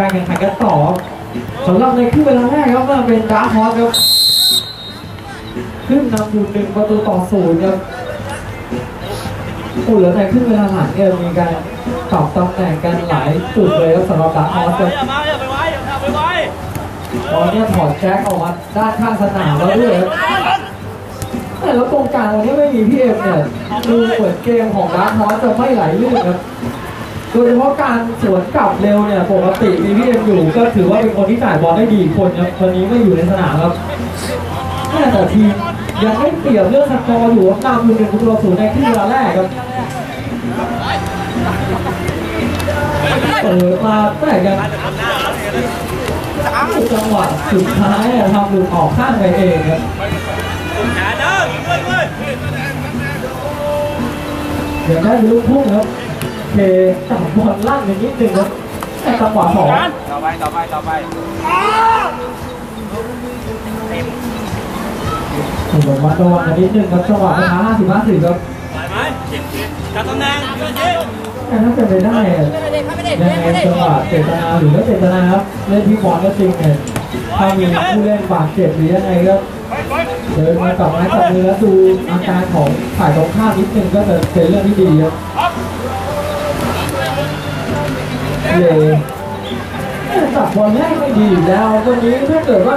การแข่งขันกันต่อสำหรับในครึ่งเวลาแรกครับว่าเป็น Dark Horse ครับขึ้นนำอยู่หนึ่งประตูต่อศูนย์ครับโอ้แล้วในครึ่งเวลาหลังเนี่ยมีการปรับตำแหน่งกันหลายจุดเลยครับสำหรับ Dark Horse ครับตอนนี้ถอดแจ็คออกมาด้านข้างสนามแล้วด้วยแต่แล้วตรงกลางวันนี้ไม่มีพี่เอ็มเนี่ยดูเหมือนเกมของ Dark Horse จะไม่ไหลลื่นครับ ดยเฉพาะการสวนกลับเร็วเนี่ยปกติมีพี่เอ็มอยู่ก็ถือว่าเป็นคนที่จ่ายบอลได้ดีคนครับวันนี้ไม่อยู่ในสนามครับแม่แต่ทีมยังไม่เปรียบเรื่องสกอร์อยู่ครับนำอยู่หนึ่งตูต่อศูนย์ในครึ่งเวลาแรกครับเปิดมาแต่ยังจังหวะสุดท้ายทำหลุดออกข้างไปเองครับอย่าเดี๋ยวได้ลูกพุ่งครับ เคจับบอลลั่นไปนิดนึงครับแต่จังหวะสองต่อไปต่อไปต่อไปถูกระวัดระวังกันนิดนึงครับจังหวะนะคะห้าสิบห้าสิบครับไปไหมจับตำแหน่งยืนยิงแต่ถ้าเป็นไปได้ยังไงจังหวะเจตนาหรือไม่เจตนาครับเล่นที่บอลก็จริงเนี่ยถ้ามีผู้เล่นบาดเจ็บหรือยังไงก็เดินมาจับไม้จับมือแล้วดูอาการของฝ่ายตรงข้ามนิดนึงก็จะเป็นเรื่องที่ดีครับ เลยจับบอลแรกไม่ดีแล้ววันนี้ถ้าเกิดว่า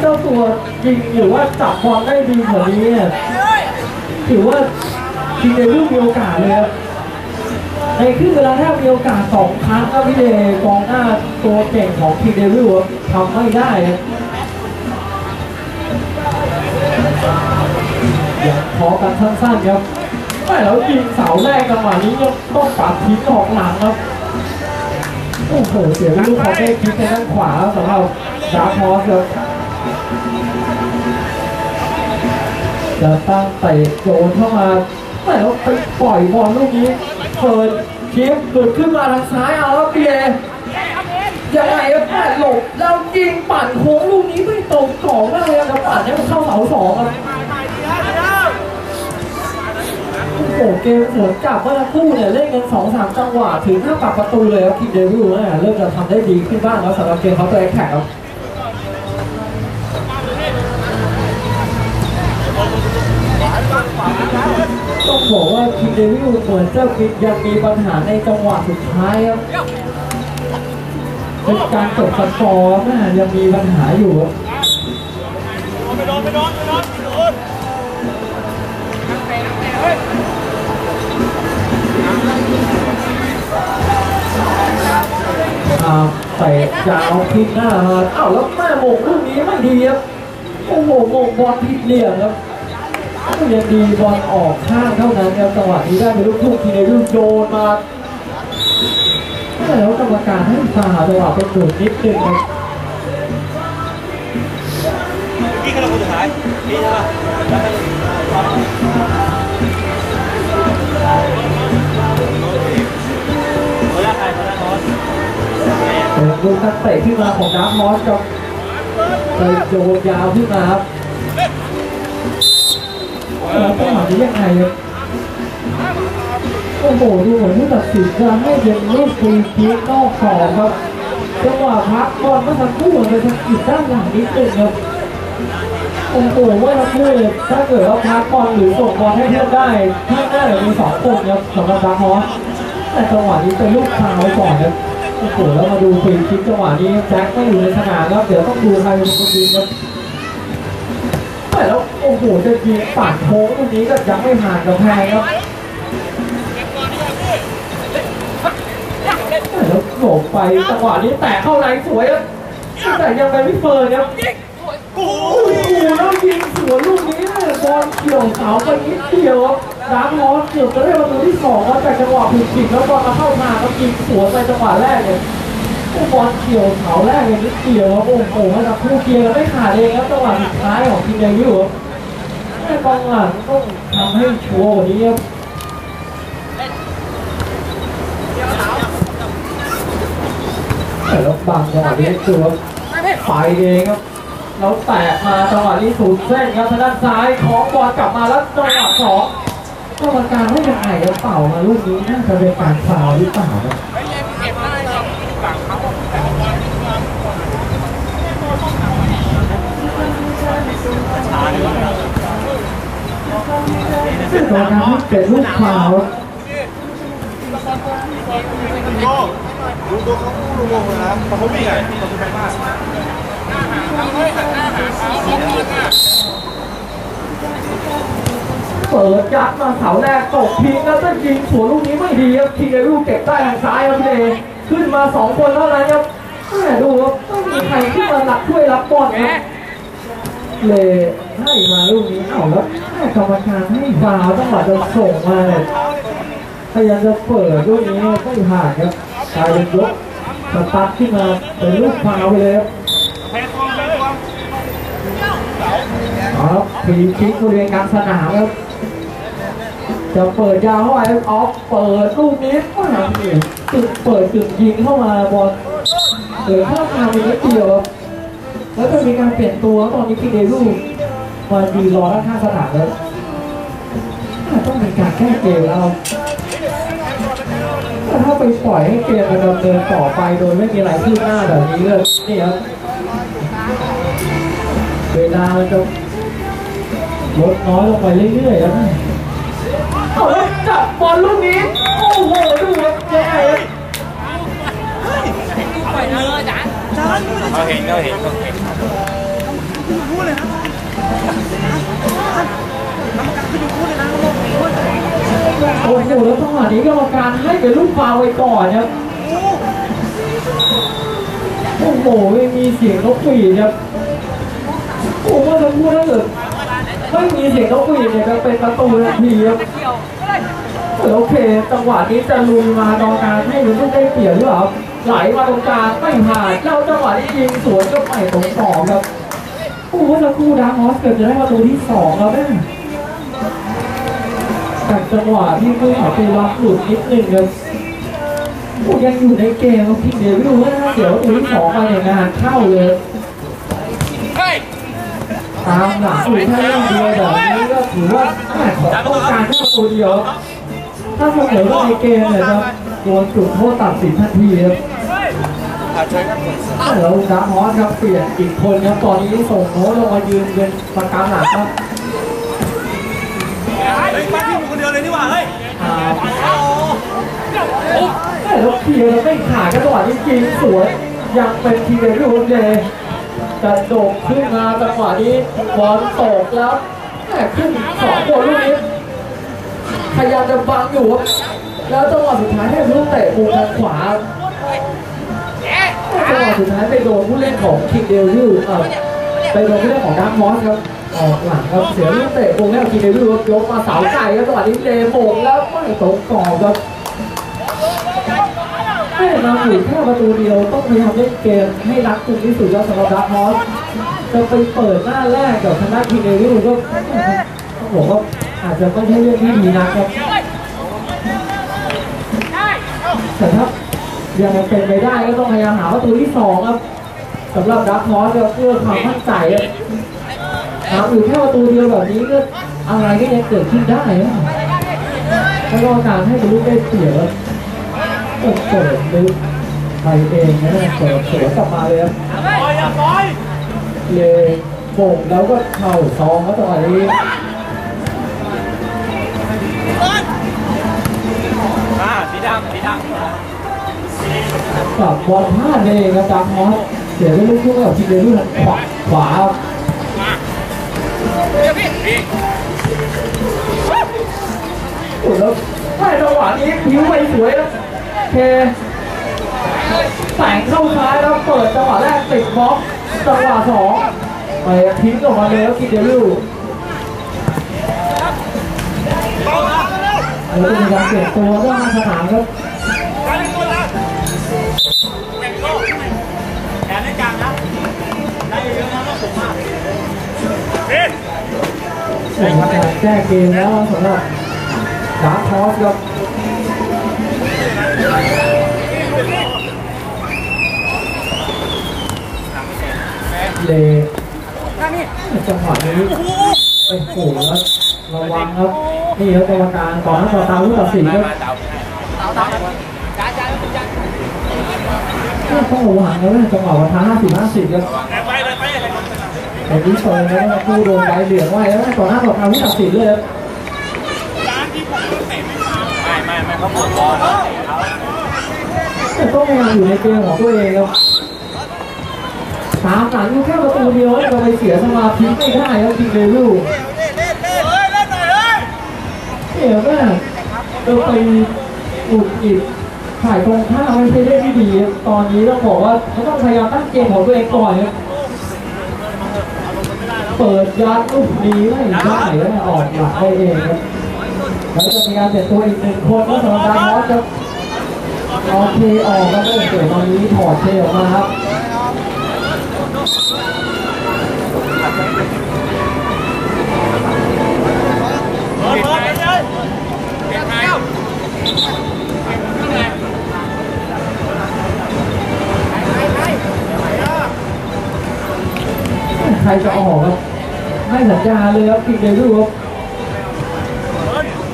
เจ้าตัวยิงหรือว่าจับบอลได้ดีกว่านี้เนี่ยถือว่าทีมในลูกมีโอกาสเลยครับในครึ่งเวลาแรกมีโอกาสสองครั้งครับพี่เดกองหน้าตัวเก่งของทีมเดวิลทำไม่ได้ครับอย่างพอกันสั้นๆครับไม่แล้วยิงเสาแรกจังหวะนี้ยังต้องปัดทิ้งออกหลังครับ โอ้โห เสียลูกเขาได้คิดในด้านขวาสำหรับดาร์คฮอสครับจะตั้งเตะโยนเข้ามาไม่แล้วไปปล่อยบอลลูกนี้เปิดคิปหลุดขึ้นมาทางซ้ายเอาแล้วเปียยังไงครับแม่หลบแล้วยิงปั่นโค้งลูกนี้ไม่ตรงกรอบมากเลยครับปั่นให้มันเข้าเสาสองครับ หเกมสวนกลับเมื่อครู่เนี่ยเล่นกันสองสามจังหวะถึงหน้าปากประตูเลยครับทีมเดวิลเนี่ยเริ่มจะทำได้ดีขึ้นบ้างแล้วสำหรับเกมเขาตัวแข่งครับต้องบอกว่า King Devil เหมือนจะมียังมีปัญหาในจังหวะสุดท้ายครับเป็นการจบสกอร์น่ยังมีปัญหาอยู่ครับาเตะยาวพลิกหน้ามาอ้าวแล้วแม่โมงลูกนี้ไม่ดีครับโอ้โหโมงบอลผิดเหลี่ยมครับก็ยังดีบอลออกข้างเท่านั้นครับจังหวะนี้ได้เป็นลูกทุ่งทีเดวิลโยนมาแล้วกรรมการให้ฟาวล์จังหวะเป็นหนุนนิดนึงครับกี่คนละคนสุดท้ายนี่ใช่ป่ะเวลาใครเวลาทอนเป็น ลูกนักเตะขึ้นมาของ Dark Horse ครับไปโยนยาวขึ้นมาครับแล้วจังหวะนี้ยังไงครับโอ้โหดูเหมือนผู้ตัดสินจะให้เป็นลูกฟรีคิกนอกกรอบครับจังหวะพักบอลเมื่อสักครู่เลยทางอีกด้านหลังนิดนึงครับโอ้โหเมื่อสักครู่เนี่ยถ้าเกิดว่าพักบอลหรือส่งบอลให้เพื่อนได้ข้างหน้าเนี่ยมีสองคนครับสำหรับ Dark Horseแต่จังหวะนี้เป็นลูกฟาวล์ก่อนครับ โอ้โหแล้วมาดูฟรีคิกจังหวะนี้แจ็คไม่อยู่ในสนามครับเดี๋ยวต้องดูใครเป็นคนยิงครับแต่แล้วโอ้โหจะยิงปัดโค้งตรงนี้ก็ยังไม่ผ่านกำแพงครับแต่แล้วโหลบไปจังหวะนี้แตะเข้าในสวยครับแต่ยังไปไม่เฟิร์นครับโอ้โห แล้วยิงสวนลูกนี้เนี่ยบอลเกี่ยวเสาไปนิดเดียวครับดาร์คมอสเกือบจะได้ประตูที่สองครับแต่จังหวะผิดผิดแล้วบอลมาเข้าทางครับยิงสวนไปจังหวะแรกเนี่ยโอ้บอลเกี่ยวเสาแรกเลยนิดเดียวครับโอ้โหให้กับคู่เกียร์กันไม่ขาดเองครับจังหวะสุดท้ายของทีมเดวิลครับแม่กองหลังต้องทำให้ชัวร์กว่านี้ครับแล้วบังจังหวะนี้คือว่าไปเองครับ แล้วแตกมาจังหวะนี้สูงเส้นครับทางด้านซ้ายของบอลกลับมาแล้วจังหวะสองกรรมการไม่ยังไงแล้วเป่ามาลูกนี้น่าจะเป็นการฟาวหรือเปล่าครับตอนนั้เป็นลูกฟาวดูตัวเขาดูงงเลยนะเขาไม่ใหญ่เขาใหญ่มาก เปิดยัดมาเสาแรกตกทิ้งแล้วก็ยิงสวนลูกนี้ไม่ดีครับทีเดลูกเก็บได้ทางซ้ายครับพี่เดขึ้นมาสองคนเท่านั้นครับแม่ดูครับไม่มีใครขึ้นมาหลักช่วยรับบอลครับเลยให้มาลูกนี้เอาแล้วแม่กรรมการให้ฟาวล์จังหวะจะส่งมาเนี่ยพยายามจะเปิดลูกนี้ไม่ผ่านครับกลายเป็นยกสตาร์ทขึ้นมาเป็นลูกฟาวไปเลยครับ แพ้กองแพ้กอง เอาครับฟรีคิกบริเวณกลางสนามครับจะเปิดยาวเข้าไปออฟเปิดลูกนี้ว่าตึกเปิดตึกยิงเข้ามาบอลเปิดเข้ามาเป็นนิดเดียวแล้วจะมีการเปลี่ยนตัวตอนนี้พี่เดลูมายืนรอด้านข้างสนามแล้วต้องมีการแก้เกมแล้วถ้าไปปล่อยให้เกมมันดำเนินต่อไปโดยไม่มีอะไรคืบหน้าแบบนี้เลยนี่ครับเวลามันจะ ลดน้อยลงไปเรื่อยๆแล้วนะเอาแล้วจับบอลลูกนี้ โอ้โหดูครับแย่เลยเขาเห็นเขาเห็นเขาเห็นพูดเลยนะกรรมการขึ้นพูดเลยนะโอ้โหแล้วจังหวะนี้กรรมการให้เป็นลูกฟาวไว้ก่อนครับโอ้โหไม่มีเสียงนกหวีดครับโอ้โหเมื่อสักครู่ถ้าเกิด ไม่มีเสียงนกหวีดเนี่ยจะเป็นประตูทันทีครับโอเคจังหวะนี้จะลุยมากรรมการให้เป็นลูกได้เปรียบหรือเปล่าไหลมาตรงกลางไม่ผ่านแล้วจังหวะที่ยิงสวนก็ไม่ตรงกรอบครับโอ้โหเมื่อครู่ Dark Horse เกือบจะได้ประตูที่สองแล้วแม่แต่จังหวะที่ผู้เขาไปรับหลุดนิดนึงครับยังอยู่ในเกมพี่เดียวไม่รู้ว่าเดี๋ยวประตูที่สองมาเนี่ยงานเข้าเลย ตามหลังอยู่แค่เรื่องเดียวแบบนี้ก็ถือว่าแม่ขอต้องการแค่ประตูเดียวครับถ้าเสมอว่าในเกมเนี่ยครับโดนจุดโทษตัดสินทันทีครับขาดช่วยกันแล้วดาร์ฮอสครับเปลี่ยนอีกคนครับตอนนี้ส่งโน้ตลงมายืนเป็นประกันหลักครับเฮ้ยมาที่มึงคนเดียวเลยนี่หว่าเฮ้ยอ่าแต่แล้วเคลียร์แล้วไม่ขาดกันจังหวะนี้จริงสวยยังเป็นทีเดวิลเด ย์จะโดดขึ้นมาจังหวะนี้บอลตกแล้วแม่ขึ้นสองคนลูกนี้พยายามจะบังอยู่ครับแล้วจังหวะสุดท้ายให้ลูกเตะมุมทางขวาจังหวะสุดท้ายไปโดนผู้เล่นของคิงเดวิลไปโดนผู้เล่นของดาร์มอสครับออกหลังครับเสียลูกเตะมุมแล้วคิงเดวิลยกมาเสาไก่ครับจังหวะนี้เดโมงแล้วไม่ตรงกรอบครับ ให้มาอยู่แค่ประตูเดียวต้องพยายามเล่นเกมให้รักกลุ่มที่สุดแล้วสำหรับดักฮอสจะไปเปิดหน้าแรกกับทางด้านทีมเอวิลก็ต้องบอกว่าอาจจะไม่ใช่เรื่องที่ดีนะครับแต่ถ้ายังเป็นไปได้ก็ต้องพยายามหาประตูที่สองครับสำหรับดักฮอสเพื่อความมั่นใจหาอยู่แค่ประตูเดียวแบบนี้ก็อะไรก็ยังเกิดขึ้นได้นะแล้วก็การให้ลูกได้เสีย แล้วเปิดเปิดลึกไปเองนะเปิดสวนกลับมาเลยครับอย่าปล่อยเลยโป่งแล้วก็เข่าซองแล้วจังหวะนี้อ่าสีดำสีดกับบอลพลาดเองครับดังมอสเสียลูกทุ่งกับทีเดลูกขวาขวาครับำพี่พี่โอ้แล้วแม่จังหวะนี้ผิวไปสวยครับ เคแต่งเข้าซ้ายแล้วเปิดจังหวะแรกติดบล็อกจังหวะสองไปทิ้งออกมาเลยครับทีเดลูเอาละเร็วแล้วก็มีการเปลี่ยนตัวด้านสนามครับไปเล่นตัวละแข่งโลกแขนในกลางนะได้เยอะนะต้องมากพี่เป็นการแก้เกมแล้วสำหรับดาร์คอสครับ เลจังหวะนี้ไปโผล่แล้วระวังครับ นี่ครับกรรมการต่อหน้าต่อตาผู้ตัดสินครับต้องระวังแล้วจังหวะวันท้าห้าสิบห้าสิบครับไปเลยไปเลยแต่นี้เปิดแล้วนะผู้โดนใบเหลืองไว้แล้วต่อหน้าต่อตาผู้ตัดสินเลยครับเขาปวดบอล แต่ต้องพยายามอยู่ในเกมของตัวเองครับตามหลังยู่แค่ประตูเดียวเราไปเสียสมาธิไม่ได้ครับจริงเลยลูกเฮ้ยเล่นหน่อยเฮ้ยเสียแม่เราไปอุดอิดถ่ายตรงข้ามไม่ใช่เรื่องที่ดี ตอนนี้ต้องบอกว่าเขาต้องพยายามตั้งเกมของตัวเองก่อนครับเปิดยัดลูกนี้ไม่ได้แล้วออกหลักได้เองครับแล้วจะมีการเปลี่ยนตัวอีกหนึ่งคนก็สำหรับดาวมอสครับ โอเคออกแล้วก็เกิดตอนนี้ถอดเทออกมาครับเปิดเปิดเลยเก็บไงใครจะออกครับให้สัญญาเลยครับกินเดวิลครับ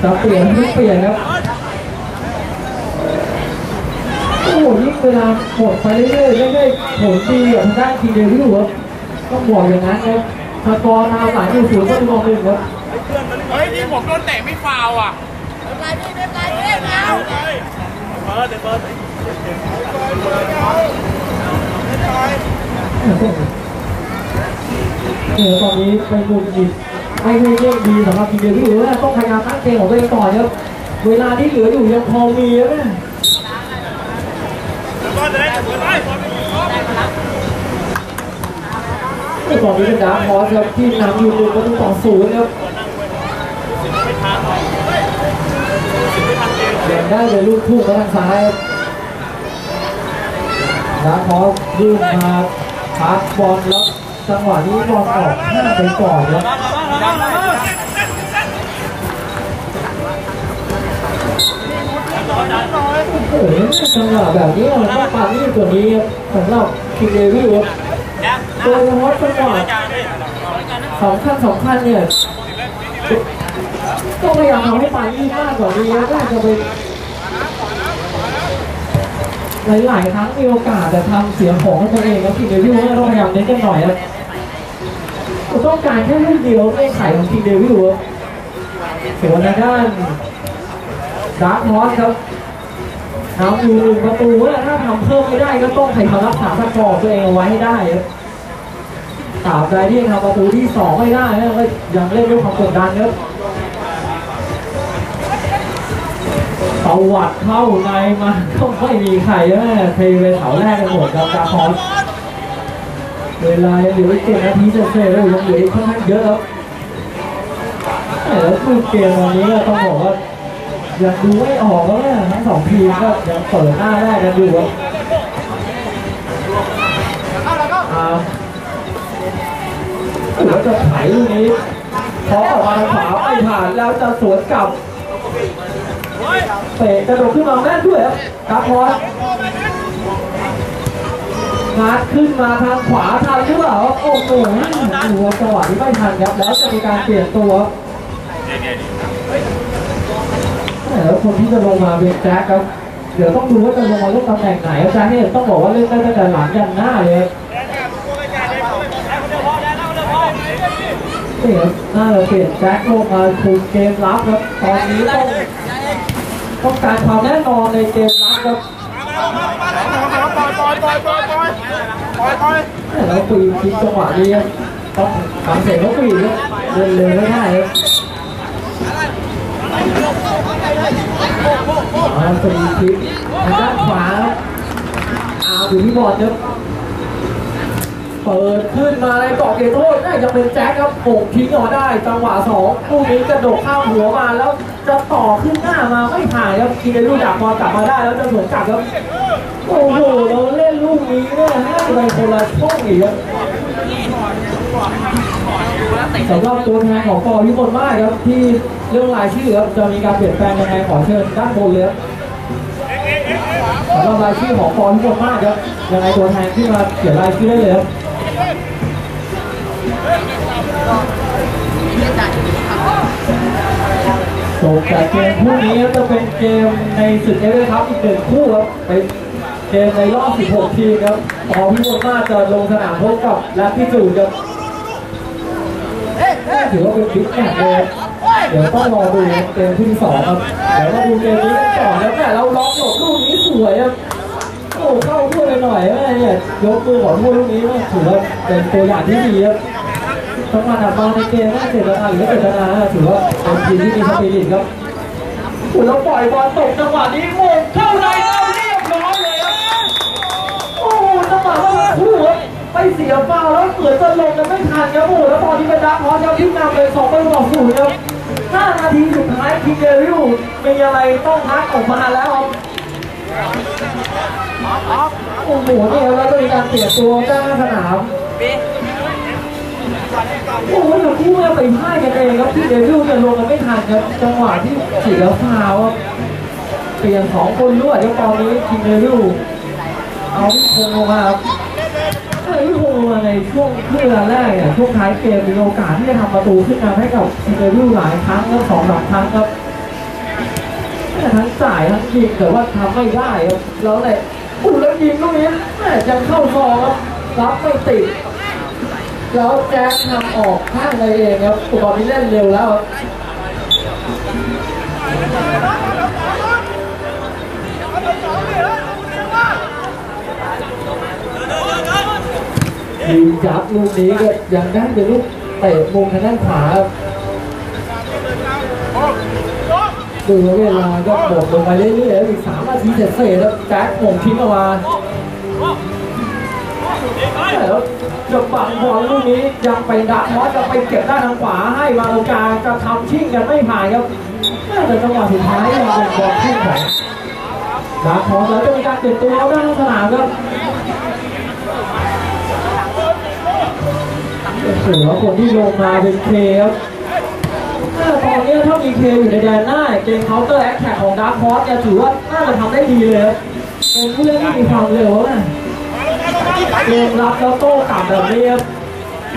จะเปลี่ยนไม่เปลี่ยนครับ เวลาหมดไปเรื่อยๆเรื่อยๆผลดีกับทางด้านกินเดวิลครับต้องบอกอย่างนั้นครับสกอร์ตามหลังอยู่ศูนย์ประตูต่อหนึ่งครับเฮ้ยนี่ผมโดนเตะไม่ฟาวอะเปิดเดี๋ยวเปิดเนี่ยตอนนี้เป็นมุมหยิบไม่ให้เล่นดีสำหรับกินเดียวิลแล้วต้องพยายามตั้งเกมของตัวเองต่อครับเวลาที่เหลืออยู่ยังพอมีนี่ย เปิดเลยเปิดเลย นี่ ตอนนี้เป็นดาร์คอสครับที่นำอยู่หนึ่งประตูต่อศูนย์ครับยังได้เลยลูกทุ่งทางซ้ายดาร์คอสยื่นมาพักบอลแล้วจังหวะนี้บอลออกหน้าไปก่อนครับ โอ้โหจังหวะแบบนี้มันต้องปานี่ตัวนี้สำหรับคิงเดวิลครับโดยเฉพาะจังหวะสองขั้นสองขั้นเนี่ยก็พยายามทำให้ปายี่มากกว่านี้แล้วก็จะไปหลายๆครั้งมีโอกาสแต่ทำเสียของตัวเองแล้วทีเดวิลก็ต้องพยายามเน้นกันหน่อยครับต้องการแค่ลูกเดียวไม่ไข่ของทีเดวิลครับส่วนทางด้าน Dark Horse ครับนำอยู่หนึ่งประตูว่าถ้าทำเพิ่มไม่ได้ก็ต้องพยายามรักษาสกอร์ตัวเองเอาไว้ให้ได้ครับตราบใดที่ยังทำประตูที่สองไม่ได้นะก็ยังเล่นด้วยความกดดันครับตวัดเข้าในมาก็ไม่มีใครนะเทไปเสาแรกกันหมดครับกาคอนเวลาเหลืออีกเจ็ดนาทีจะเสร็จแล้วยังเหลืออีกค่อนข้างเยอะครับแต่แล้วคือเกมวันนี้ก็ต้องบอกว่า ยังดูไม่ออกแล้วนะทั้งสองทีมก็ยังเปิดหน้าได้กันอยู่ครับแล้วจะไถลูกนี้พอออกมาทางขวาไม่ผ่านแล้วจะสวนกลับเตะกระโดดขึ้นมาแม่นด้วยครับครับพอสงัดขึ้นมาทางขวาทันหรือเปล่าโอ้โหดูว่าจังหวะนี้ไม่ทันครับแล้วจะมีการเปลี่ยนตัว แล้วคนที่จะลงมาเป็นแจ็คครับ เดี๋ยวต้องดูว่าจะลงมาเล่นตำแหน่งไหนครับแจ็คเนี่ยต้องบอกว่าเล่นได้ตั้งแต่หลังยันหน้าเลยครับนี่ครับน่าจะเปลี่ยนแจ็คลงมาคุมเกมรับครับตอนนี้ต้องต้องการความแน่นอนในเกมรับครับปล่อยปล่อยปล่อยปล่อยปล่อยปล่อยปล่อยแล้วปีนทิ้งจังหวะนี้ครับต้องทำเสร็จเขาปีนครับเดินเลยไม่ได้ครับ เอาปีนทิ้งทางด้านขวาครับเอาอยู่ที่บอลครับเปิดขึ้นมาในกรอบเขตโทษน่าจะเป็นแจ็คครับโป่งทิ้งออกได้ จังหวะสองลูกนี้กระโดดข้ามหัวมาแล้วจะต่อขึ้นหน้ามาไม่ผ่านครับกินในลูกดักบอลกลับมาได้แล้วจะสวนกลับครับโอ้โหเราเล่นลูกนี้เนี่ยให้ไปคนละช่องอีกครับสำหรับตัวแทนของกอพิมลมากครับที่ เรื่องรายชื่อครับจะมีการเปลี่ยนแปลงยังไงขอเชิญด้านบนเลยครับสำหรับรายชื่อของกอพิมลมากครับยังไงตัวแทนที่มาเขียนรายชื่อได้เลยครับจบจากเกมคู่นี้จะเป็นเกมในศึกเอเวอร์คัพอีกหนึ่งคู่ครับเป็นเกมในรอบ 16 ทีมครับพอพิมลมาจะลงสนามพบกับแรปพิจูดครับ ถือว่าเป็นบิ๊กแมตช์เลยเดี๋ยวต้องรอดูเกมที่สองครับเดี๋ยวมาดูเกมนี้กันก่อนแล้วแต่เราล็อกหลบลูกนี้สวยครับโอ้เข้าถ้วยหน่อยแม่เนี่ยยกมือขอโทษลูกนี้ว่าถือว่าเป็นตัวอย่างที่ดีครับจังหวะถัดมาในเกมน่าเจตนาหรือไม่เจตนาถือว่าเป็นทีมที่มีสปิริตครับโอ้แล้วปล่อยบอลตกจังหวะนี้โมงเข้าในแล้วเรียบร้อยเลยครับโอ้โหจังหวะว่าคู่ครับ เสียฟาวแล้วเกิดจะลงกันไม่ทันครับโอ้โหแล้วตอนนี้เป็นดักฮอสครับที่นำเลยสองประตูต่อศูนย์ครับห้านาทีสุดท้ายคิงเดริวมีอะไรต้องพักออกมาแล้วครับโอ้โหเนี่ยแล้วก็มีการเปลี่ยนตัวกลางสนามโอ้โหแล้วคู่เนี่ยไปพ่ายกันเองครับคิงเดริวเนี่ยลงกันไม่ทันครับจังหวะที่เสียฟาวครับเปลี่ยนสองคนด้วยครับตอนนี้คิงเดริวเอาพี่พงษ์ลงมาครับ เอ้ยพี่พงษ์ลงมาในช่วงครึ่งเวลาแรกเนี่ยช่วงท้ายเกมมีโอกาสที่จะทำประตูขึ้นมาให้กับทีมเดวิลหลายครั้งแล้วสองสามครั้งครับแต่ทั้งจ่ายทั้งยิงแต่ว่าทำไม่ได้ครับแล้วเนี่ยอู้แล้วยิงลูกนี้แม่ยังเข้าซองครับรับไม่ติดแล้วแจ็คทำออกข้างในเองครับตอนนี้เล่นเร็วแล้วครับ ยิงจับลูกนี้ก็ยังได้เป็นลูกเตะมุมทางด้านขวาดูเวลาก็หมดลงไปเรื่อยๆอีกสามนาทีเสร็จเสร็จแล้วแจ็คหม่งทิ้งออกมาแล้วจะปังบอลลูกนี้ยังไปดักมอสจะไปเก็บได้ทางขวาให้มาตรงกาจะทำชิ่งกันไม่ผ่านครับแต่จังหวะสุดท้ายยังเป็นบอลชิ่งของดักมอสแล้วจะมีการเปลี่ยนตัวด้านสนามครับ โอ้โหล้วคนที่ลงมาเป็นเคครับตอนนี้ถ้ามีเคอยู่ในแดนหน้าเกม counter attack ของ Dark Horse เนี่ยถือว่าน่าจะทำได้ดีเลยครับเป็นผู้เล่นที่มีความเร็วนะเกมรับแล้วโต้กลับแบบนี้ครับ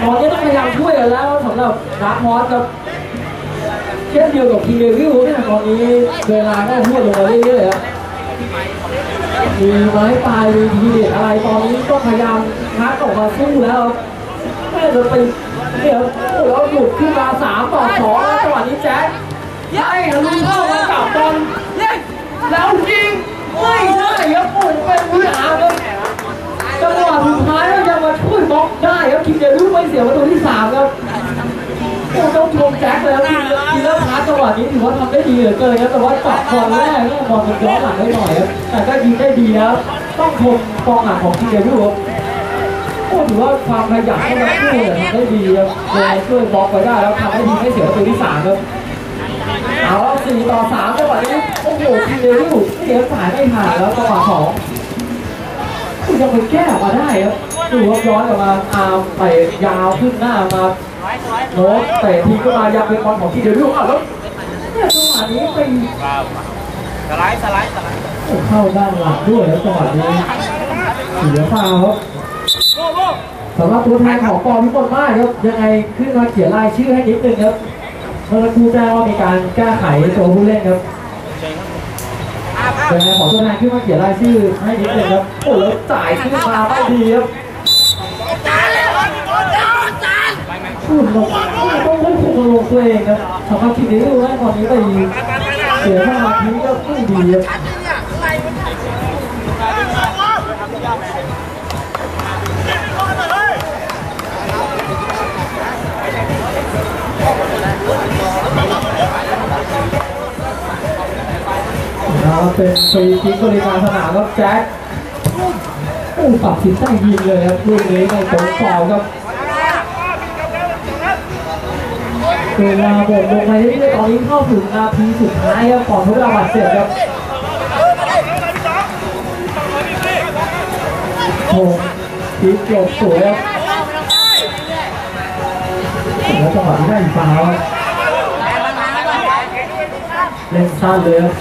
ตอนนี้ต้องพยายามช่วยกันแล้วสำหรับ Dark Horse ครับเช่นเดียวกับ King Devil เนี่ยตอนนี้เวลาก็งวดลงมาเรื่อยๆครับมีไม้ตายมีทีเด็ดอะไรตอนนี้ก็พยายามทักออกมาสู้แล้วครับ แม่จะไปเดี๋ยวโอ้แล้วหลุดขึ้นมาสามต่อสองแล้วจังหวะนี้แจ็คยัยลุเข้ามากับบอลแล้วยิงไม่ได้ครับโอ้เป็นวิหารครับจังหวะสุดท้ายแล้วยังมาช่วยบล็อกได้ครับคิมเดลูไม่เสียประตูที่สามครับโอ้ต้องชมแจ็คเลยครับทีทีแล้วพาร์ทจังหวะนี้ถือว่าทำได้ดีเหลือเกินครับแต่ว่าจับบอลแรกเนี่ยบอลมันย้อนหลังได้หน่อยครับแต่ก็ยิงได้ดีแล้วต้องชมกองหลังของคิมเดลูครับ โอ้ถือว่าความขยันของนักสู้เนี่ยทำได้ดีครับเลยช่วยบล็อกไปได้แล้วทำให้ทีมไม่เสียประตูที่สามครับเอาสี่ต่อสามจังหวะนี้โอ้โหทีเดวิลเสียสายไม่ผ่านแล้วจังหวะสองคุณยังไปแก้ออกมาได้ครับดูว่าย้อนกลับมาอามไปยาวขึ้นหน้ามาโน้ตเตะทีก็มายังเป็นบอลของทีเดวิลอ้าวแล้วเนี่ยจังหวะนี้ไปสไลด์สไลด์สไลด์เข้าด้านหลังด้วยแล้วจังหวะนี้เสียฟาวครับ สำหรับตัวแทนของปอพิมลมากครับยังไงขึ้นมาเขียนรายชื่อให้นิดนึงครับเมื่อสักครู่แจ้งว่ามีการแก้ไขตัวผู้เล่นครับยังไงขอตัวแทนขึ้นมาเขียนรายชื่อให้นิดนึงครับโอ้แล้วจ่ายขึ้นมาไม่ดีครับพูดลงต้องควบคุมอารมณ์ตัวเองครับสำหรับทีมนี้ดูแลตอนนี้ไปเสียสมาธิก็ไม่ดีครับ นะครับเป็นฟรีคิกบริการสนามครับแจ็คโอ้ตัดสินใจยิงเลยครับลูกนี้ในตรงฟาวครับเวลาบดลงไปเรื่อยๆตอนนี้เข้าถึงนาทีสุดท้ายครับก่อนทดเวลาบาดเจ็บครับโอ้คิกหลบสวยครับแล้วจังหวะที่ได้อีกฟาวเล่นสั้นเลยครับ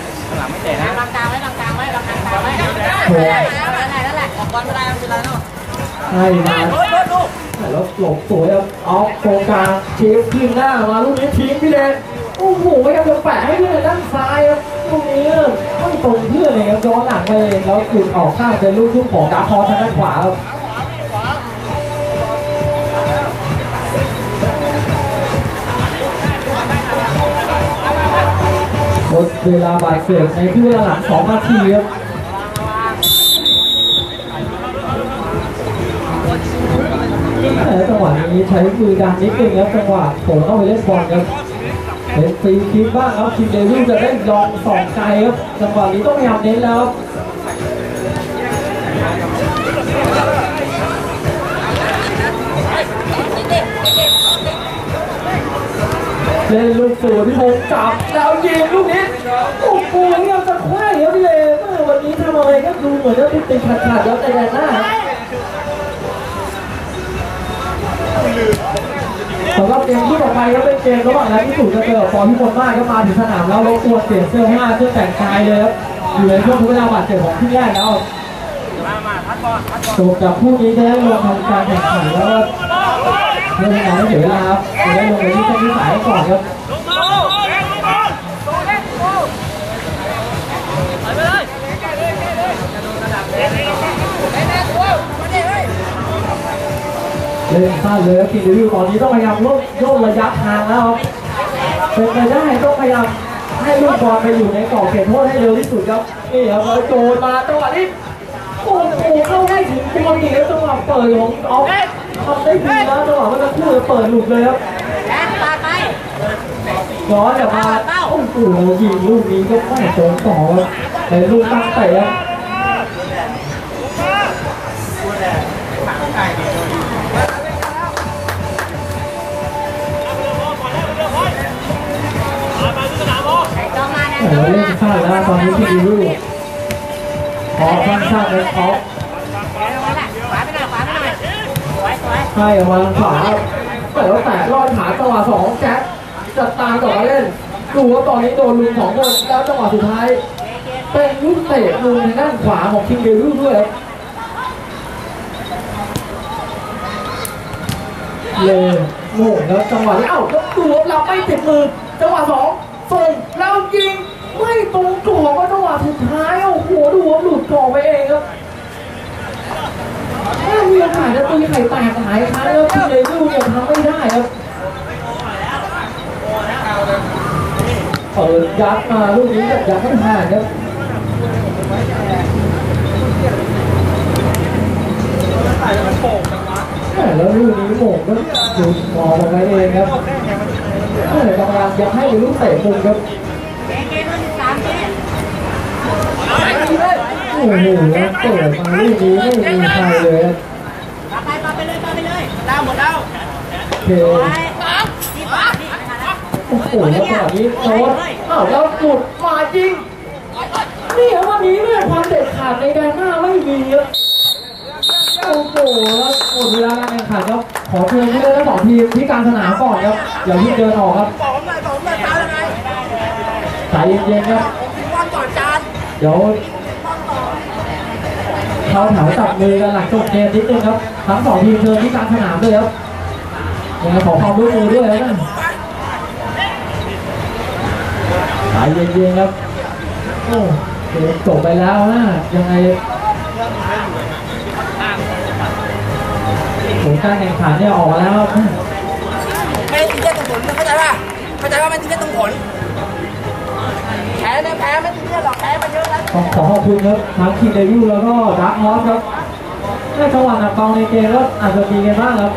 ไม่เตะนะลังกลางไว้ลังกลางไว้ลังกลางไว้โอ้นั่นแหละนั่นแหละออกบอลไม่ได้ไม่เป็นไรเนาะให้มาโบ้โบ้ดูแล้วหลบสวยครับออฟโครงกลางเชฟขึ้นหน้ามาลูกนี้ทิ้งพี่แดนโอ้โหยังจะแปะให้เพื่อนด้านซ้ายครับลูกนี้ไม่ตรงเพื่อนเลยครับย้อนหลังไปเองแล้วหลุดออกข้างเป็นลูกทุ่งของดาร์คฮอร์ทางด้านขวาครับ เวลาบาดเจ็บในครึ่งเวลาหลัง2นาทีครับแต่จังหวะนี้ใช้มือดันนิดนึงครับจังหวะโผล่เข้าไปเล่นบอลครับเป็นฟรีคิกบ้างครับ King Devil จะได้ลองส่องไกลครับจังหวะนี้ต้องพยายามเน้นแล้ว เล่นลูกสูตรพี่พงศ์จับแล้วยิงลูกนี้โอ้โหยังจะคว้าครับพี่เลเมื่อวันนี้ทำอะไรก็ดูเหมือนจะติดติดขัดขัดๆแล้วแต่แดนหน้าสำหรับเกมที่ต่อไปก็เป็นเกมระหว่างนัดที่สูงจะเจอกับฟอร์มที่คนมากก็มาถึงสนามแล้วรบกวนเปลี่ยนเสื้อผ้าเครื่องแต่งกายเลยครับอยู่ในช่วงทุกเวลาบาดเจ็บของที่แรกแล้วมามาพัดบอลพัดบอลจบจากคู่นี้จะได้ลงทำการแข่งขันแล้วก็เพื่อไม่ให้เสียเวลาครับจะได้ลงไปที่เส้นที่สาย ก่อนครับเล่นบอลเล่นเลยเล่นพลาดเลยครับทีเดวิลตอนนี้ต้องพยายามลดย่นระยะทางแล้วครับเป็นไปได้ต้องพยายามให้ลูกบอลไปอยู่ในกรอบเขตโทษให้เร็วที่สุดครับนี่ครับโจนมาจังหวะนี้โอ้โหเข้าได้ถึงตัวอีกแล้วจังหวะเปิดของออฟทำได้ดีแล้วจังหวะเมื่อสักครู่เปิดหลุดเลยครับ ย้อนกลับมาโอ้โหยิงลูกนี้ก็ไม่ตรงต่อครับเป็นลูกตั้งเตะครับแต่เล่นพลาดแล้วตอนนี้ที่ดีลูกขอสั้นๆเลยขาขวาไปหน่อยขวาไปหน่อยสวยสวยให้มางขวาแต่ว่าแตะรอดขาจังหวะสองแจ็ค จัดตามต่อมาเล่นดูว่าตอนนี้โดนลุมสองคนแล้วจังหวะสุดท้าย เป็นลูกเตะมุมทางด้านขวาของคิงเดวิลด้วยครับเลยโง่แล้วจังหวะนี้เอ้าแล้วดูว่าเราไม่ติดมือจังหวะสองส่งแล้วยิงไม่ตรงกรอบว่าจังหวะสุดท้ายโอ้โหดูว่าหลุดกรอบไปเองครับถ้ามีโอกาสจะตีไข่แตกหลายครั้งแล้วคิงเดวิลเนี่ยทำไม่ได้ครับเปิด ยัดมาลูกนี้แบบยัดไม่ผ่านครับแม่แล้วลูกนี้โหม่งก็หลุดมองออกไปเองครับแม่กำลังยังให้เป็นลูกเตะมุมครับเกมเกมมันสามเกมโอ้โหแล้วเปิดมาลูกนี้ไม่มีใครเลยครับปาไปปาไปเลยปาไปเลยดาวหมดแล้วโอเคไปนี่ปานี่ไม่ทันแล้วโอ้โหแล้วตอนนี้โค้ชอ้าวแล้วหลุดมาจริง นี่ครับวันนี้เนี่ยความเด็ดขาดในแดนหน้าไม่มีครับโอ้โหแล้วหมดเวลาการแข่งขันครับขอเชิญผู้เล่นทั้งสองทีมที่การสนามก่อนครับอย่าเพิ่งเดินออกครับบอกผมหน่อยบอกผมหน่อยตายังไงใจเย็นๆครับวันก่อนจานเดี๋ยวเขาแถวจับมือกันหลังจบเกมนิดนึงครับทั้งสองทีมเชิญที่กางสนามด้วยครับยังไงขอความร่วมมือด้วยแล้ วกันใจเย็นๆครับ โอ้เกมจบไปแล้วนะยังไงผลการแข่งขันเนี่ยออกมาแล้วครับไม่ตีได้ตรงผลเข้าใจป่ะเข้าใจว่าไม่ตีได้ตรงผลแพ้เนี่ยแพ้ไม่ตีได้หรอกแพ้มาเยอะแล้วต้องขอขอบคุณครับทั้งคิงเดวิลแล้วก็ดักฮอสครับในจังหวะหนักเบาในเกมก็อาจจะมีกันบ้างครับ